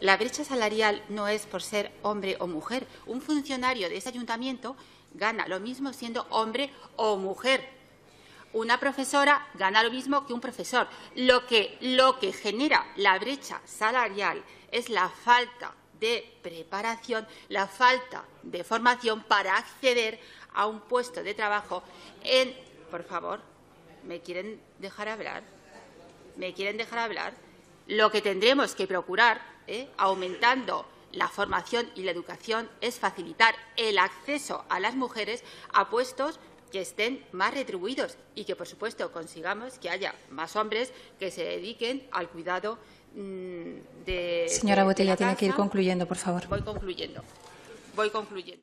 la brecha salarial no es por ser hombre o mujer. Un funcionario de ese ayuntamiento gana lo mismo siendo hombre o mujer. Una profesora gana lo mismo que un profesor. Lo que, lo que genera la brecha salarial es la falta de preparación, la falta de formación para acceder a un puesto de trabajo en... Por favor, ¿me quieren dejar hablar? ¿Me quieren dejar hablar? Lo que tendremos que procurar, ¿eh? aumentando la formación y la educación, es facilitar el acceso a las mujeres a puestos que estén más retribuidos y que, por supuesto, consigamos que haya más hombres que se dediquen al cuidado mm, de. Señora de Botella, la tiene que ir concluyendo, por favor. Voy concluyendo. Voy concluyendo.